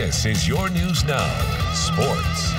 This is your News Now Sports.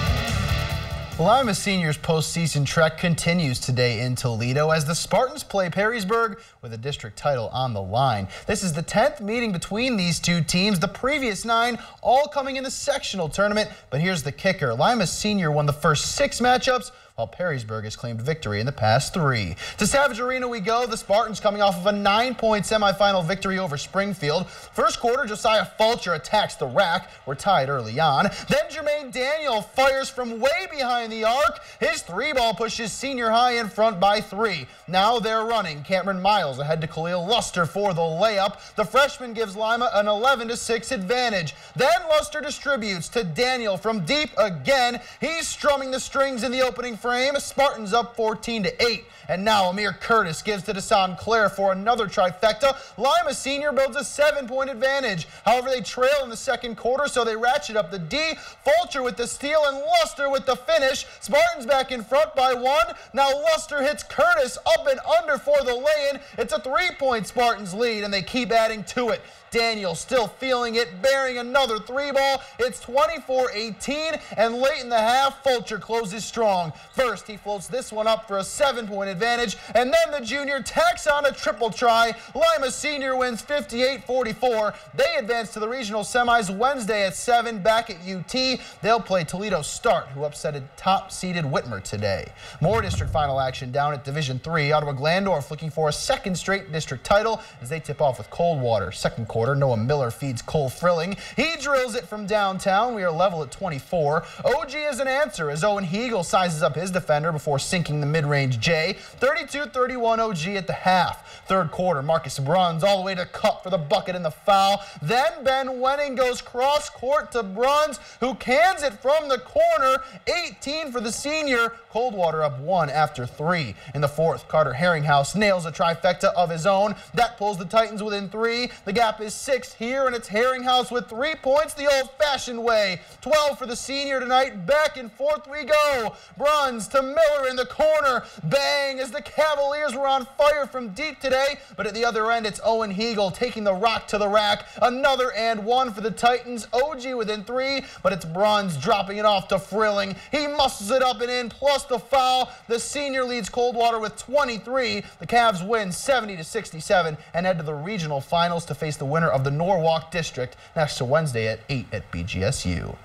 Lima Seniors postseason trek continues today in Toledo as the Spartans play Perrysburg with a district title on the line. This is the 10th meeting between these two teams, the previous nine all coming in the sectional tournament. But here's the kicker. Lima Senior won the first six matchups while Perrysburg has claimed victory in the past three. To Savage Arena we go. The Spartans coming off of a nine-point semifinal victory over Springfield. First quarter, Josiah Fulcher attacks the rack. We're tied early on. Then Jermaine Daniel fires from way behind the arc. His three ball pushes senior high in front by three. Now they're running. Cameron Miles ahead to Khalil Luster for the layup. The freshman gives Lima an 11 to 6 advantage. Then Luster distributes to Daniel from deep again. He's strumming the strings in the opening frame. Spartans up 14 to 8. And now Amir Curtis gives to Desan Clare for another trifecta. Lima Senior builds a seven-point advantage. However, they trail in the second quarter, so they ratchet up the D. Fulcher with the steal and Luster with the finish. Spartans back in front by one. Now Luster hits Curtis up and under for the lay-in. It's a three-point Spartans lead, and they keep adding to it. Daniel still feeling it, bearing another three ball. It's 24-18, and late in the half, Fulcher closes strong. First, he floats this one up for a seven-point advantage, and then the junior tacks on a triple try. Lima Senior wins 58-44. They advance to the regional semis Wednesday at 7 back at UT. They'll play Toledo Start, who upsetted top-seeded Whitmer today. More district final action down at Division 3. Ottawa Glandorf looking for a second straight district title as they tip off with Coldwater. Second quarter. Noah Miller feeds Cole Frilling. He drills it from downtown. We are level at 24. OG is an answer as Owen Heagle sizes up his defender before sinking the mid-range J. 32-31 OG at the half. Third quarter, Marcus runs all the way to cut for the bucket and the foul. Then Ben Wenning goes cross court to Bruns, who cans it from the corner. 18 for the senior. Coldwater up one after three. In the fourth, Carter Herringhouse nails a trifecta of his own. That pulls the Titans within three. The gap is six here, and it's Herringhouse with three points the old-fashioned way. 12 for the senior tonight. Back and forth we go. Bruns to Miller in the corner. Bang as the Cavaliers were on fire from deep today. But at the other end, it's Owen Heagle taking the rock to the rack. Another and one for the Titans. OG within three, but it's Bruns dropping it off to Frilling. He muscles it up and in, plus the foul. The senior leads Coldwater with 23. The Cavs win 70 to 67 and head to the regional finals to face the winner of the Norwalk District next to Wednesday at 8 at BGSU.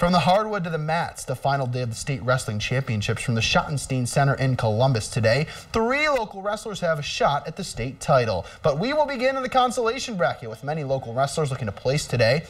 From the hardwood to the mats, the final day of the state wrestling championships from the Schottenstein Center in Columbus today. Three local wrestlers have a shot at the state title. But we will begin in the consolation bracket with many local wrestlers looking to place today.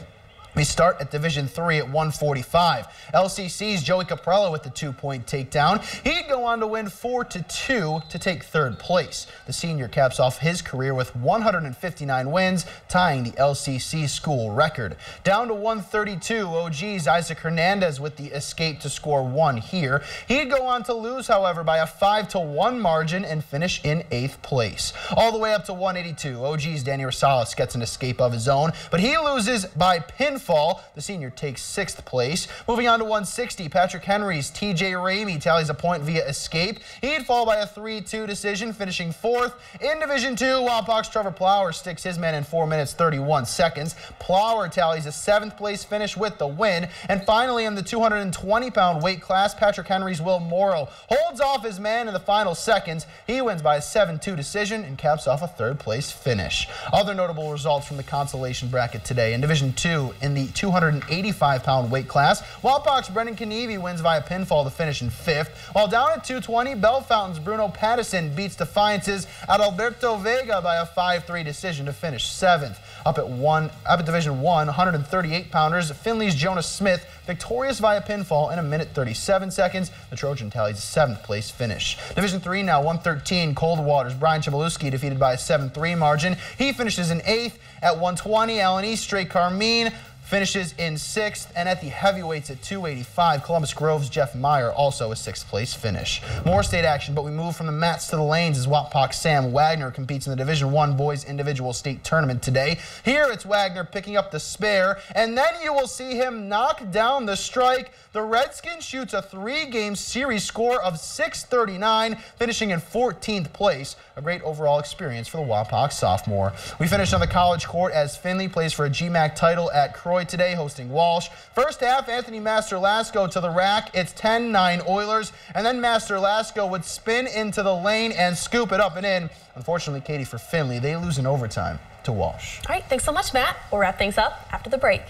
We start at Division 3 at 145. LCC's Joey Caprella with the two-point takedown. He'd go on to win 4-2 to take third place. The senior caps off his career with 159 wins, tying the LCC school record. Down to 132, OG's Isaac Hernandez with the escape to score one here. He'd go on to lose, however, by a 5-1 margin and finish in 8th place. All the way up to 182, OG's Danny Rosales gets an escape of his own, but he loses by pin fall. The senior takes sixth place. Moving on to 160, Patrick Henry's TJ Ramey tallies a point via escape. He'd fall by a 3-2 decision, finishing fourth. In Division 2, Wapak's Trevor Plower sticks his man in 4 minutes 31 seconds. Plower tallies a seventh place finish with the win. And finally, in the 220-pound weight class, Patrick Henry's Will Morrow holds off his man in the final seconds. He wins by a 7-2 decision and caps off a third place finish. Other notable results from the consolation bracket today. In Division 2, in in the 285-pound weight class. Wapak's Brendan Kenevey wins via pinfall to finish in fifth. While down at 220, Bellefontaine's Bruno Pattison beats Defiance's Adalberto Vega by a 5-3 decision to finish seventh. Up at one, up at Division 1, 138-pounders, Findlay's Jonas Smith victorious via pinfall in a minute 37 seconds. The Trojan tallies a seventh place finish. Division 3 now 113, Coldwater's Brian Chmielewski defeated by a 7-3 margin. He finishes in eighth. At 120, Allen East Straight Carmine finishes in sixth. And at the heavyweights at 285, Columbus Grove's Jeff Meyer also a sixth place finish. More state action, but we move from the mats to the lanes as Wapak Sam Wagner competes in the Division One boys individual state tournament today. Here it's Wagner picking up the spare, and then you will see him knock down the strike. The Redskins shoots a three-game series score of 639, finishing in 14th place. A great overall experience for the Wapak sophomore. We finish on the college court as Findlay plays for a GMAC title at Croy Today hosting Walsh. First half, Anthony Masterlasco to the rack. It's 10-9 Oilers. And then Masterlasco would spin into the lane and scoop it up and in. Unfortunately, Katie, for Findlay, they lose in overtime to Walsh. All right, thanks so much, Matt. We'll wrap things up after the break.